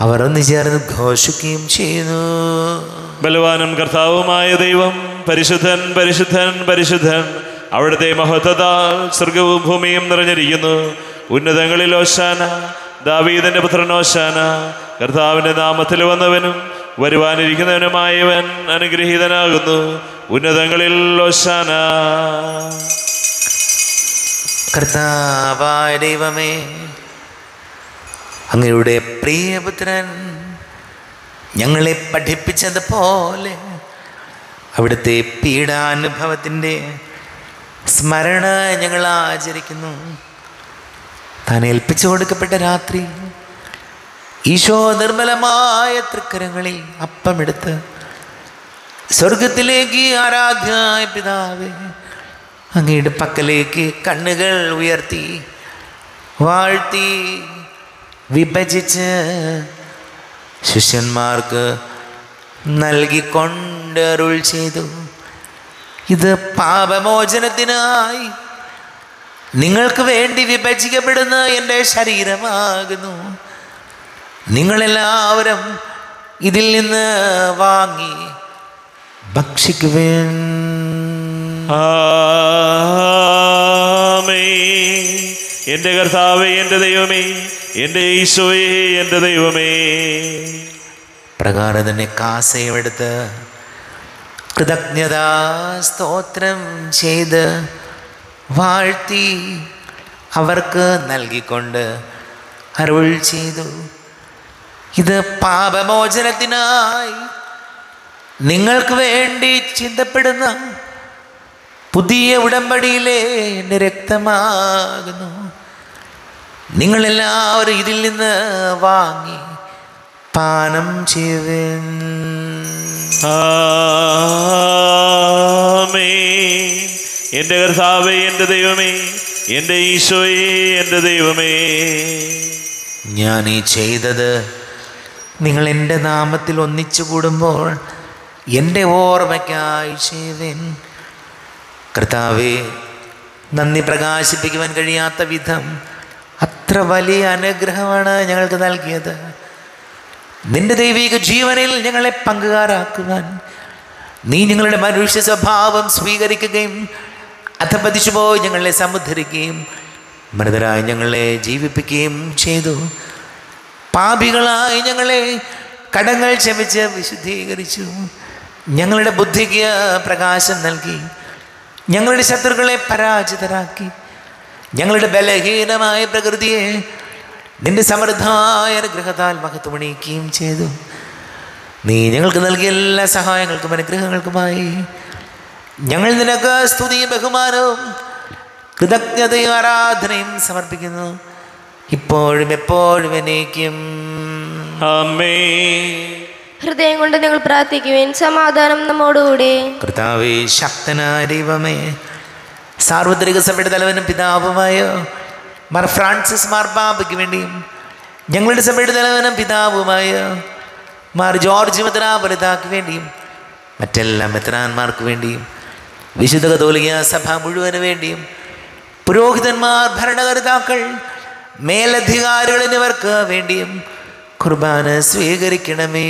S1: അവർ ഒന്ന് ചേർന്ന് ഘോഷിക്കുകയും ചെയ്യുന്നു.
S2: ബലവാനും കർത്താവുമായ ദൈവം പരിശുദ്ധൻ പരിശുദ്ധൻ പരിശുദ്ധൻ അവിടുത്തെ മഹത്വതാൽ സ്വർഗവും ഭൂമിയും നിറഞ്ഞിരിക്കുന്നു. ഉന്നതങ്ങളിൽ ഓശാന ദാവീദന്റെ പുത്രൻ ഓശാന കർത്താവിന്റെ നാമത്തിൽ വന്നവനും വരുവാനിരിക്കുന്നവനുമായവൻ അനുഗ്രഹീതനാകുന്നു. ഉന്നതങ്ങളിൽ ഓശാന.
S1: കർത്താവായ ദൈവമേ അങ്ങയുടെ പ്രിയപുത്രൻ ഞങ്ങളെ പഠിപ്പിച്ചതുപോലെ അവിടുത്തെ പീഡാനുഭവത്തിന്റെ സ്മരണ ഞങ്ങൾ ആചരിക്കുന്നു. താൻ ഏൽപ്പിച്ചു കൊടുക്കപ്പെട്ട രാത്രി ഈശോ നിർമ്മലമായ തൃക്കരങ്ങളിൽ അപ്പമെടുത്ത് സ്വർഗത്തിലേക്ക് ആരാധ്യായ പിതാവേ അങ്ങയുടെ പക്കലേക്ക് കണ്ണുകൾ ഉയർത്തി വാഴ്ത്തി വിഭജിച്ച് ശിഷ്യന്മാർക്ക് നൽകിക്കൊണ്ട് അരുൾ ചെയ്തു. ഇത് പാപമോചനത്തിനായി നിങ്ങൾക്ക് വേണ്ടി വിഭജിക്കപ്പെടുന്ന എന്റെ ശരീരമാകുന്നു. നിങ്ങളെല്ലാവരും ഇതിൽ നിന്ന് വാങ്ങി ഭക്ഷിക്കുവേൻ.
S2: എന്റെ കർത്താവേ എന്റെ ദൈവമേ എന്റെ ഈശോയേ എന്റെ ദൈവമേ.
S1: പ്രകാരം തന്നെ കാസയുമെടുത്ത് കൃതജ്ഞതാ സ്തോത്രം ചെയ്ത് വാഴ്ത്തി അവർക്ക് നൽകിക്കൊണ്ട് അരുൾ ചെയ്തു. ഇത് പാപമോചനത്തിനായി നിങ്ങൾക്ക് വേണ്ടി ചിന്തപ്പെടുന്ന പുതിയ ഉടമ്പടിയിലെ എന്റെ രക്തമാകുന്നു. നിങ്ങളെല്ലാവരും ഇതിൽ നിന്ന് വാങ്ങി പാനം
S2: ചെയ്ത എന്റെ കർത്താവേ എന്റെ ദൈവമേ എന്റെ ഈശോയെ എന്റെ ദൈവമേ.
S1: ഞാൻ ഈ ചെയ്തത് നിങ്ങൾ എന്റെ നാമത്തിൽ ഒന്നിച്ചു കൂടുമ്പോൾ എന്റെ ഓർമ്മയ്ക്കായി ചെയ്തൻ. കർത്താവെ നന്ദി പ്രകാശിപ്പിക്കുവാൻ കഴിയാത്ത വിധം അത്ര വലിയ അനുഗ്രഹമാണ് ഞങ്ങൾക്ക് നൽകിയത്. നിന്റെ ദൈവിക ജീവനിൽ ഞങ്ങളെ പങ്കുകാരാക്കുവാൻ. നീ ഞങ്ങളുടെ മനുഷ്യ സ്വഭാവം സ്വീകരിക്കുകയും അധപതിച്ചു പോയി ഞങ്ങളെ സമുദ്ധരിക്കുകയും മൃതരായി ഞങ്ങളെ ജീവിപ്പിക്കുകയും ചെയ്തു. പാപികളായി ഞങ്ങളെ കടങ്ങൾ ക്ഷമിച്ച് വിശുദ്ധീകരിച്ചു. ഞങ്ങളുടെ ബുദ്ധിക്ക് പ്രകാശം നൽകി. ഞങ്ങളുടെ ശത്രുക്കളെ പരാജിതരാക്കി. ഞങ്ങളുടെ ബലഹീനമായ പ്രകൃതിയെ നിന്റെ സമൃദ്ധായ അനുഗ്രഹത്താൽ മഹത്വമണിയിക്കുകയും ചെയ്തു. നീ ഞങ്ങൾക്ക് നൽകിയ എല്ലാ സഹായങ്ങൾക്കും അനുഗ്രഹങ്ങൾക്കുമായി ഞങ്ങൾ നിനക്ക് സ്തുതിയും ബഹുമാനവും കൃതജ്ഞതയും ആരാധനയും സമർപ്പിക്കുന്നു. ഇപ്പോഴും എപ്പോഴും എന്നേക്കും
S2: അമ്മേ.
S3: ഹൃദയം കൊണ്ട് നിങ്ങൾ പ്രാർത്ഥിക്കുവേൻ. സമാധാനം നമ്മോടുകൂടെ.
S1: കർത്താവേ ശക്തനായ ദൈവമേ സാർവത്രിക സഭയുടെ തലവനും പിതാവുമായ മാർ ഫ്രാൻസിസ് മാർ ബാബയ്ക്ക് വേണ്ടിയും ഞങ്ങളുടെ സഭയുടെ തലവനും പിതാവുമായ മാർ ജോർജ് മെത്രാപുരതാക്ക് വേണ്ടിയും മറ്റെല്ലാ മെത്രാന്മാർക്ക് വേണ്ടിയും വിശുദ്ധ കത്തോലിക സഭ മുഴുവൻ വേണ്ടിയും പുരോഹിതന്മാർ ഭരണകർത്താക്കൾ മേലധികാരികൾ എന്നിവർക്ക് വേണ്ടിയും കുർബാന സ്വീകരിക്കണമേ.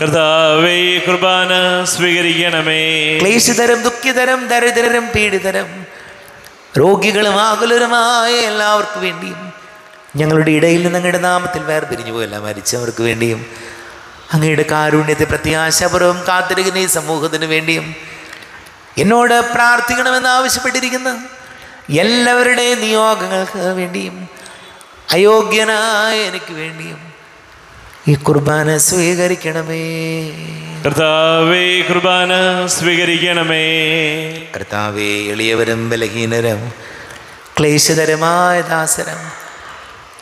S2: കർത്താവേ കുർബാന സ്വീകരിക്കണമേ.
S1: ക്ലേശതരം ദുഃഖിതരം ദരിദ്രരും പീഡിതരും രോഗികളും ആകുലരുമായ എല്ലാവർക്കും വേണ്ടിയും ഞങ്ങളുടെ ഇടയിൽ നിന്ന് അങ്ങയുടെ നാമത്തിൽ വേർപിരിഞ്ഞു പോയല്ല മരിച്ചവർക്ക് വേണ്ടിയും അങ്ങയുടെ കാരുണ്യത്തെ പ്രത്യാശാപൂർവം കാത്തിരിക്കുന്ന ഈ സമൂഹത്തിന് വേണ്ടിയും എന്നോട് പ്രാർത്ഥിക്കണമെന്ന് ആവശ്യപ്പെട്ടിരിക്കുന്ന. എല്ലാവരുടെയും നിയോഗങ്ങൾക്ക് വേണ്ടിയും അയോഗ്യനായ എനിക്ക് വേണ്ടിയും ഈ കുർബാന സ്വീകരിക്കണമേ.
S2: കർത്താവേ കുർബാന സ്വീകരിക്കണമേ.
S1: കർത്താവേ എളിയവരും ബലഹീനരും ക്ലേശതരമായ ദാസരം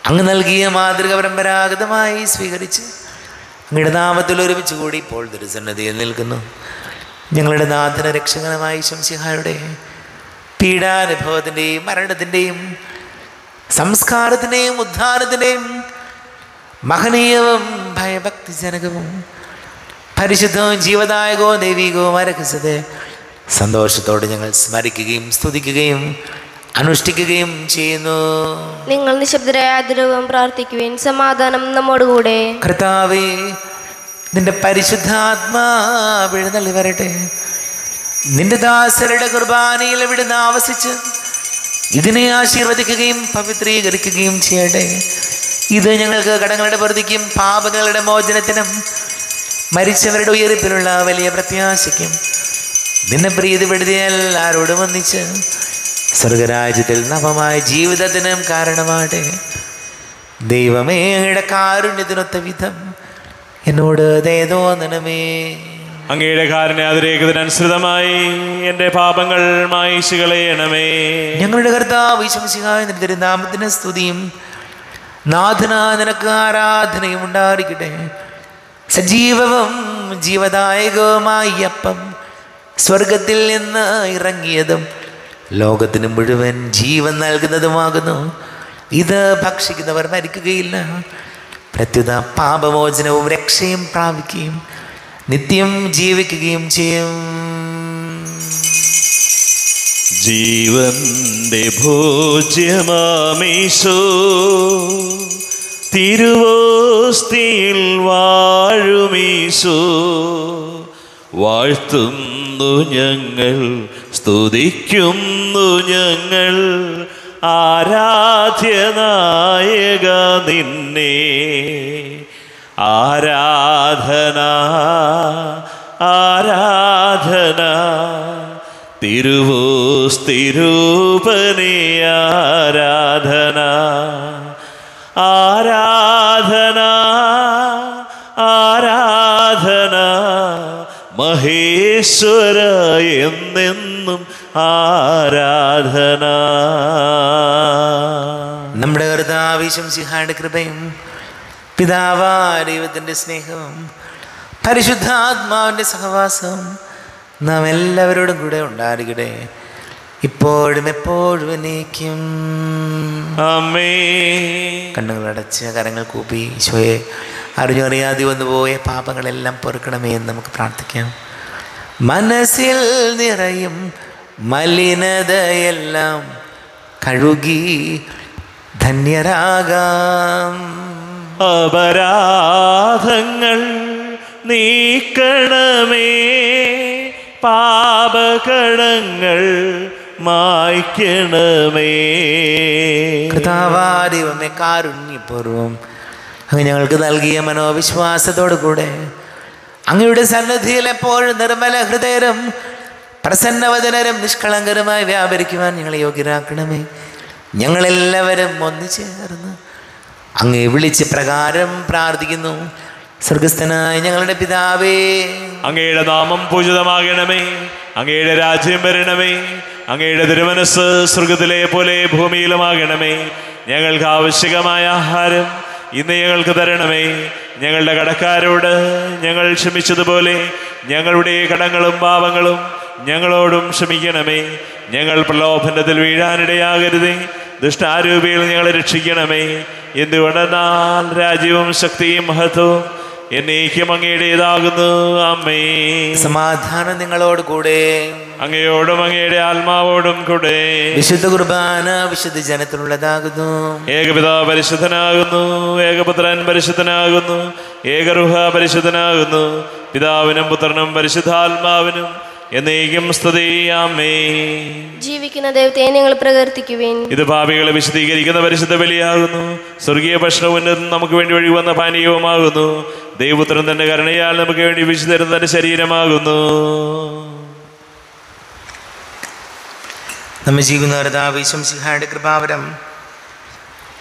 S1: അങ്ങ് നൽകിയ മാതൃക പരമ്പരാഗതമായി സ്വീകരിച്ച് അങ്ങയുടെ നാമത്തിൽ ഒരുമിച്ച് കൂടി ഇപ്പോൾ തിരുസന്നതിയിൽ നിൽക്കുന്നു. ഞങ്ങളുടെ നാഥന രക്ഷകനമായി ശംസിഹായുടെ പീഡാനുഭവത്തിന്റെയും മരണത്തിന്റെയും സംസ്കാരത്തിന്റെയും ഉദ്ധാനത്തിന്റെയും മഹനീയവും ഭയഭക്തിജനകവും പരിശുദ്ധവും ജീവദായകവും ദൈവികവും അരഹസത സന്തോഷത്തോടെ ഞങ്ങൾ സ്മരിക്കുകയും സ്തുതിക്കുകയും അനുഷ്ഠിക്കുകയും ചെയ്യുന്നു.
S3: നിങ്ങൾ നിശബ്ദരായ ആദരവും പ്രാർത്ഥിക്കുവിൻ സമാധാനം നമ്മോടുകൂടെ.
S1: കർത്താവേ നിന്റെ പരിശുദ്ധാത്മാവിഴുന്നള്ളി വരട്ടെ. നിന്റെ ദാസരുടെ കുർബാനയിൽ ഇവിടുന്ന് ആവസിച്ച് ഇതിനെ ആശീർവദിക്കുകയും പവിത്രീകരിക്കുകയും ചെയ്യട്ടെ. ഇത് ഞങ്ങൾക്ക് കടങ്ങളുടെ പ്രതിക്കും പാപങ്ങളുടെ മോചനത്തിനും മരിച്ചവരുടെ ഉയർപ്പിലുള്ള വലിയ പ്രത്യാശയ്ക്കും. നിന്നെ പ്രീതിപ്പെടുത്തിയ എല്ലാവരോടും ഒന്നിച്ച് സ്വർഗരാജ്യത്തിൽ നവമായ ജീവിതത്തിനും കാരണമാട്ടെ ദൈവമേ കാരുണ്യത്തിനൊത്ത വിധം എന്നോട് ദയതോന്നണമേ
S2: അങ്ങയുടെ കാരണാതിരേഖത്തിനനുസൃതമായി എന്റെ പാപങ്ങൾ മായിച്ചുകളയണമേ
S1: ഞങ്ങളുടെ കർത്താവ് നാമത്തിന് സ്തുതിയും. നാഥന നിനക്ക് ആരാധനയും ഉണ്ടായിരിക്കട്ടെ. സജീവവും ജീവദായകവുമായി അപ്പം സ്വർഗത്തിൽ നിന്ന് ഇറങ്ങിയതും ലോകത്തിന് മുഴുവൻ ജീവൻ നൽകുന്നതുമാകുന്നു. ഇത് ഭക്ഷിക്കുന്നവർ മരിക്കുകയില്ല. പ്രത്യുത പാപമോചനവും രക്ഷയും പ്രാപിക്കുകയും നിത്യം ജീവിക്കുകയും ചെയ്യും.
S2: ജീവന്റെ ഭോജ്യമാമീശോ തിരുവോസ്തിയിൽ വാഴുമീശോ. വാഴ്ത്തുന്നു ഞങ്ങൾ സ്തുതിക്കുന്നു ഞങ്ങൾ ആരാധ്യനായക നിന്നെ. ആരാധന ആരാധന. തിരുവോസ്തിരൂപനെ ആരാധന ആരാധന ആരാധന. മഹേശ്വര എന്നെന്നും ആരാധന.
S1: നമ്മുടെ കർത്താവിശം സിഹായുടെ കൃപയും പിതാവാ ദൈവത്തിന്റെ സ്നേഹവും പരിശുദ്ധാത്മാവിന്റെ സഹവാസവും നാം എല്ലാവരോടും കൂടെ ഉണ്ടായിരിക്കട്ടെ. ഇപ്പോഴും എപ്പോഴും എന്നേക്കും.
S2: അമ്മേ
S1: കണ്ണുകളടച്ച് കരങ്ങൾ കൂപ്പി ഈശോയെ അറിഞ്ഞറിയാതെ വന്നുപോയ വന്നു പോയ പാപങ്ങളെല്ലാം പൊറുക്കണമേ എന്ന് നമുക്ക് പ്രാർത്ഥിക്കാം. മനസ്സിൽ നിറയും മലിനതയെല്ലാം കഴുകി ധന്യരാകാം.
S2: അപരാധങ്ങൾ നീക്കണമേ. പാപകടങ്ങൾ മായ്ക്കണമേ.
S1: കഥാവാരിവമേ കാരുണ്യപൂർവം അങ്ങ് ഞങ്ങൾക്ക് നൽകിയ മനോവിശ്വാസത്തോടു കൂടെ അങ്ങയുടെ സന്നിധിയിൽ എപ്പോഴും നിർമ്മല ഹൃദയരും പ്രസന്നവദനരും നിഷ്കളങ്കരുമായി വ്യാപരിക്കുവാൻ ഞങ്ങളെ യോഗ്യരാക്കണമേ. ഞങ്ങളെല്ലാവരും ഒന്നു ചേർന്ന് അങ്ങേ വിളിച്ച് പ്രകാരം പ്രാർത്ഥിക്കുന്നു. സ്വർഗസ്ഥനായ ഞങ്ങളുടെ പിതാവേ
S2: അങ്ങയുടെ നാമം പൂജിതമാകണമേ അങ്ങയുടെ രാജ്യം വരണമേ അങ്ങയുടെ തിരുമനസ് സ്വർഗത്തിലെ പോലെ ഭൂമിയിലുമാകണമേ. ഞങ്ങൾക്ക് ആവശ്യകമായ ആഹാരം ഇന്ന് ഞങ്ങൾക്ക് തരണമേ. ഞങ്ങളുടെ കടക്കാരോട് ഞങ്ങൾ ക്ഷമിച്ചതുപോലെ ഞങ്ങളുടെ കടങ്ങളും പാപങ്ങളും ഞങ്ങളോടും ക്ഷമിക്കണമേ. ഞങ്ങൾ പ്രലോഭനത്തിൽ വീഴാനിടയാകരുതേ. ദുഷ്ടാരൂപിയിൽ ഞങ്ങളെ രക്ഷിക്കണമേ. എന്തുകൊണ്ടെന്നാൽ രാജ്യവും ശക്തിയും മഹത്വവും എന്നേക്കും അങ്ങയുടേതാകുന്നു. അമ്മേ
S1: സമാധാനം നിങ്ങളോട് കൂടെ.
S2: അങ്ങയോടും അങ്ങയുടെ ആത്മാവോടും കൂടെ.
S1: വിശുദ്ധ കുർബാന വിശുദ്ധ ജനത്തിനുള്ളതാകുന്നു.
S2: ഏകപിതാ പരിശുദ്ധനാകുന്നു. ഏകപുത്രൻ പരിശുദ്ധനാകുന്നു. ഏകരുഹ പരിശുദ്ധനാകുന്നു. പിതാവിനും പുത്രനും പരിശുദ്ധാത്മാവിനും എന്നേക്കും സ്തുതിയാമേ
S3: ജീവിക്കുന്ന ദൈവത്തെ നിങ്ങൾ പ്രകീർത്തിക്കുവേൻ.
S2: ഇത് പാപികളെ വിശദീകരിക്കുന്ന പരിശുദ്ധ ബലിയാകുന്നു. സ്വർഗീയ ഭക്ഷണവും നമുക്ക് വേണ്ടി ഒഴിവന്ന പാനീയവുമാകുന്നു. ദൈവപുത്രൻ തന്റെ കരുണയാൽ നമുക്ക് വേണ്ടി വിശുദ്ധരും തന്റെ ശരീരമാകുന്നു.
S1: നമ്മെ ജീവിക്കുന്ന കർത്താവിശ്വം സിഹായുടെ കൃപാവരം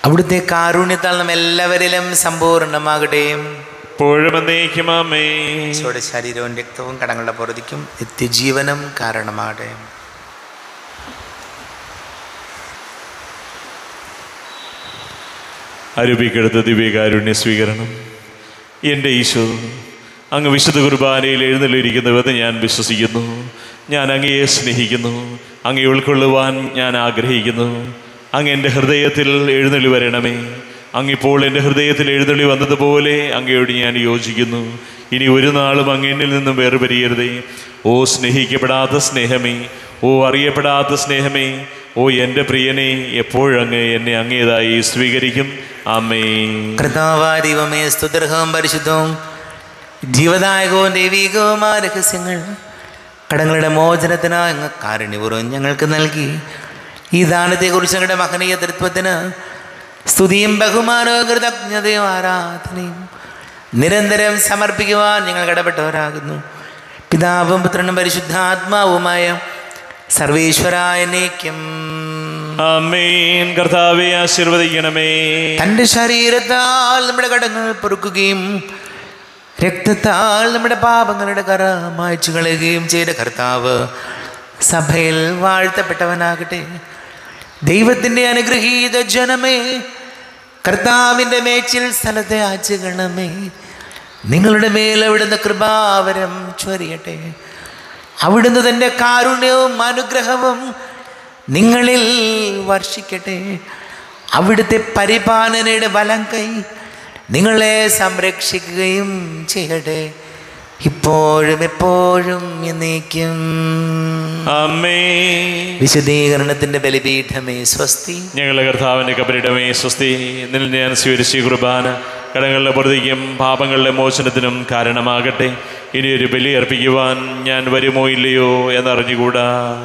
S1: അവിടുത്തെ കാരുണ്യത്താൽ നമ്മ എല്ലാവരിലും
S2: സമ്പൂർണമാകട്ടെ.
S1: ഈശോയുടെ ശരീരവും രക്തവും കടങ്ങളുടെ പൊറുതിക്കും നിത്യജീവനം കാരണമാകട്ടെ.
S2: അരുപിക്കെടുത്ത ദിവ്യകാരുണ്യ സ്വീകരണം. എന്റെ ഈശോ അങ്ങ് വിശുദ്ധ കുർബാനയിൽ എഴുന്നള്ളിയിരിക്കുന്നുവെന്ന് ഞാൻ വിശ്വസിക്കുന്നു. ഞാൻ അങ്ങയെ സ്നേഹിക്കുന്നു. അങ്ങയെ ഉൾക്കൊള്ളുവാൻ ഞാൻ ആഗ്രഹിക്കുന്നു. അങ്ങ് എന്റെ ഹൃദയത്തിൽ എഴുന്നള്ളി വരണമേ. അങ്ങിപ്പോൾ എന്റെ ഹൃദയത്തിൽ എഴുന്നള്ളി വന്നതുപോലെ അങ്ങയോട് ഞാൻ യോജിക്കുന്നു. ഇനി ഒരു നാളും അങ്ങനിൽ നിന്നും വേറെ വരികരുതേ ഓ സ്നേഹിക്കപ്പെടാത്ത സ്നേഹമേ. ഓ അറിയപ്പെടാത്ത സ്നേഹമേ. ഓ എന്റെ പ്രിയനെ എപ്പോഴങ്ങ് എന്നെ അങ്ങേതായി സ്വീകരിക്കും? അമ്മേ
S1: കൃതാവാരിവമേ ദൈവമേ സ്തുതിർഹവും പരിശുദ്ധവും ജീവദായകവും ദൈവികവുമായ രഹസ്യങ്ങൾ കടങ്ങളുടെ മോചനത്തിനായി കാരുണ്യപൂർവം ഞങ്ങൾക്ക് നൽകി. ഈ ദാനത്തെക്കുറിച്ച് ഞങ്ങളുടെ മഹനീയ തൃത്വത്തിന് സ്തുതിയും ബഹുമാനവും കൃതജ്ഞതയും ആരാധനയും നിരന്തരം സമർപ്പിക്കുവാൻ ഞങ്ങൾ കടപ്പെട്ടവരാകുന്നു പിതാവും പുത്രനും പരിശുദ്ധാത്മാവുമായ സർവേശ്വരായ നീക്കം
S2: അമ്മേൻ കർത്താവെ ആശീർവദിക്കണമേ.
S1: തന്റെ ശരീരത്താൽ നമ്മുടെ കടങ്ങൾ പൊറുക്കുകയും രക്തത്താൽ നമ്മുടെ പാപങ്ങളുടെ കറ മായ്ച്ചു കളയുകയും ചെയ്ത കർത്താവ് സഭയിൽ വാഴ്ത്തപ്പെട്ടവനാകട്ടെ. ദൈവത്തിന്റെ അനുഗ്രഹീത ജനമേ കർത്താവിന്റെ മേച്ചിൽ സ്ഥലത്തെ ആച്ചുകണമേ നിങ്ങളുടെ മേൽ അവിടുന്ന് കൃപാവരം ചൊരിയട്ടെ. അവിടുന്ന് തന്റെ കാരുണ്യവും അനുഗ്രഹവും നിങ്ങളിൽ വർഷിക്കട്ടെ. അവിടുത്തെ പരിപാലനയുടെ വലം കൈ നിങ്ങളെ സംരക്ഷിക്കുകയും ചെയ്യട്ടെ. ഇപ്പോഴും എപ്പോഴും എന്നേക്കും.
S2: അമ്മേ.
S1: വിശദീകരണത്തിന്റെ ബലിപീഠമേ സ്വസ്തി.
S2: ഞങ്ങളുടെ കർത്താവിന്റെ കബരിടമേ സ്വസ്തി. നിന്നിൽ ഞാൻ സ്വീകരിച്ച കുർബാന കടങ്ങളുടെ പ്രതിക്കും പാപങ്ങളുടെ മോചനത്തിനും കാരണമാകട്ടെ. ഇനിയൊരു ബലി അർപ്പിക്കുവാൻ ഞാൻ വരുമോ ഇല്ലയോ എന്നറിഞ്ഞുകൂടാ.